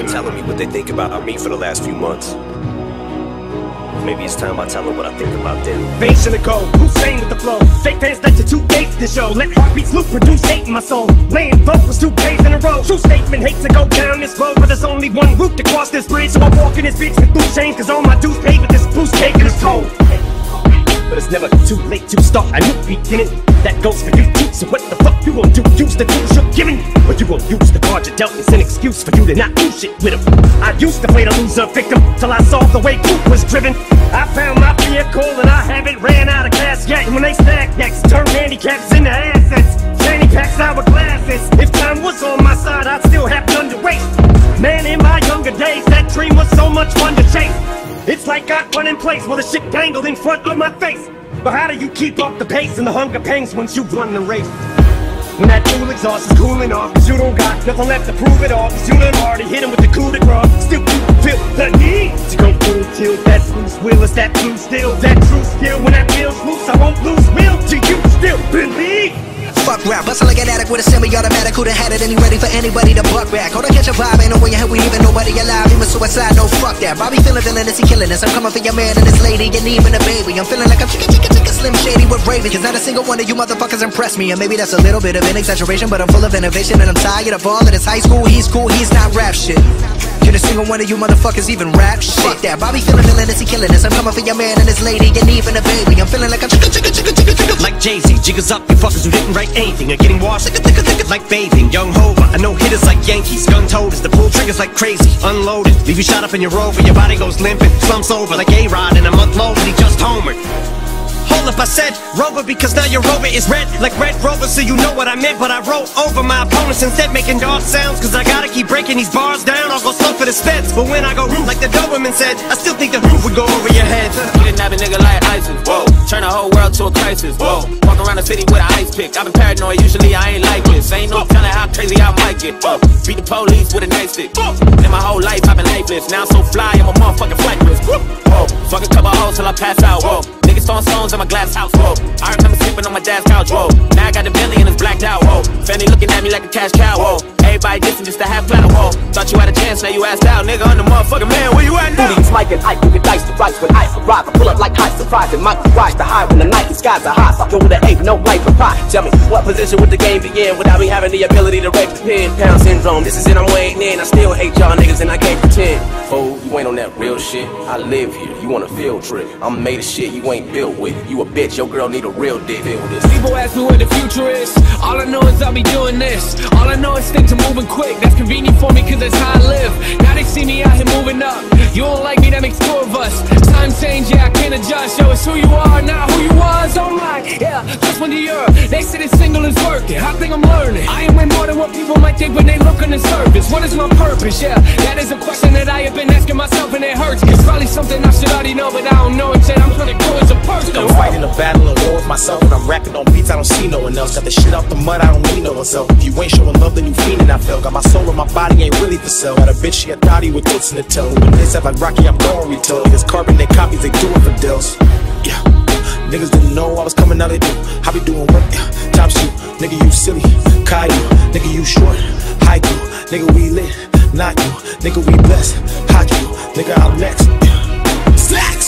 been telling me what they think about me for the last few months. Maybe it's time I tell them what I think about them. Face in the cold, Hussein with the flow. Fake fans let you two gates the show. Let heartbeats loop, produce hate in my soul. Laying vocals two days in a row. True statement, hate to go down this road, but there's only one route to cross this bridge. So I'm walking this bitch with loose chains, cause all my dues paid with this loose cake it's never too late to start a new beginning. That goes for you too. So what the fuck you gon' do? Use the tools you're given, or you gon' use the card you dealt as an excuse for you to not do shit with them. I used to play the loser victim till I saw the way Proof was driven. I found my vehicle and I haven't ran out of gas yet. And when they stack next, turn handicaps into assets. Fanny packs, hourglasses. If time was on my side, I'd still have none to waste. Man, in my younger days, that dream was so much fun to chase. It's like I run in place while the shit dangled in front of my face. But how do you keep up the pace and the hunger pangs once you've run the race? When that fuel exhaust is cooling off, cause you don't got nothing left to prove it all. Cause you done already hit him with the coup de grace. Still you feel the need to go full tilt. That loose will is that blue still. That true skill when that feels loose, I won't lose will. Do you still believe? Fuck rap, bustle like an addict with a semi-automatic. Who had it and he ready for anybody to buck back Hold on, catch a vibe, ain't no way in hell we even nobody alive. Even suicide, no fuck that. Bobby feeling villainous, he killing us. I'm coming for your man and his lady and even a baby. I'm feeling like I'm chicka chicka chicka slim shady with Raven Cause not a single one of you motherfuckers impressed me. And maybe that's a little bit of an exaggeration But I'm full of innovation and I'm tired of all of this high school. He's cool, he's not rap shit single one of you motherfuckers even rap shit? Fuck that, Bobby feeling villainous, he killing us I'm coming for your man and his lady and even a baby I'm feeling like I'm chicka chicka chicka chicka chicka Like Jay-Z, jiggers up, you fuckers who didn't write anything are getting washed like bathing. Young Hova, I know hitters like Yankees. Gun toters, the pull triggers like crazy. Unloaded, leave you shot up in your rover. Your body goes limping, slumps over like A-Rod in a month low, he just homered. Hold up, I said Rover because now your Rover is red like Red Rover, so you know what I meant. But I wrote over my opponents instead, making dog sounds. Cause I gotta keep breaking these bars down. I'll go slow for the speds. But when I go roof, like the Doberman said, I still think the roof would go over your head. Kidnap a nigga like ISIS, whoa. Turn the whole world to a crisis, whoa. Walk around the city with an ice pick. I've been paranoid, usually I ain't like this. Ain't no telling how crazy I might get, whoa. Beat the police with a nightstick. In my whole life, I've been lifeless. Now I'm so fly, I'm a motherfucking flight risk, whoa. Fuck a couple hoes till I pass out, whoa. Niggas throwing stones in my glass house, whoa. I remember sleeping on my dad's couch, whoa. Now I got the Bentley and it's blacked out, whoa. Fanny looking at me like a cash cow, whoa. Everybody dissing just a half platter, whoa. Thought you had a chance, now you asked out, nigga. I'm the motherfucking man, where you at now? Booties, Mike and Ike, you can dice to dice when I arrive. I pull up like high surprise, and my rise to high when the night the skies are high. Fucking with an eight, no life for pie. Tell me, what position would the game begin without me having the ability to rape the pin? Pound syndrome, this is it, I'm weighing in. I still hate y'all niggas and I can't pretend. Oh, you ain't on that real shit. I live here, you want a field trip. I'm made of shit you ain't built with. You a bitch, your girl need a real dick. People ask me where the future is. All I know is I'll be doing this. All I know is things are moving quick. That's convenient for me cause that's how I live. Now they see me out here moving up. You don't like me, that makes two of us. Time change, yeah, I can't adjust. Yo, it's who you are, not who you was. Oh my, yeah, just when the. They say this single is working. I think I'm learning. I am way more than what people might think when they look on the surface. What is my purpose? Yeah, that is a question that I have been asking myself and it hurts. It's probably something I should already know, but I don't know it yet. I'm trying to grow as a person. I'm fighting a battle of war with myself and I'm rapping on beats I don't see no one else. Got the shit out the mud, I don't need no one else. If you ain't showing love, then you fiending, I feel. Got my soul and my body ain't really for sale. Got a bitch, she a thotty with tits in the toe. When they said like Rocky, I'm going retail. Niggas carbonate copies, they do it for deals. Yeah. Niggas didn't know I was coming out, they do. I be doing work, yeah. Top shoot, nigga, you silly. Caillou, nigga, you short. Haiku, nigga, we lit. Not you, nigga, we blessed. Hot you, nigga, I'm next. Slack!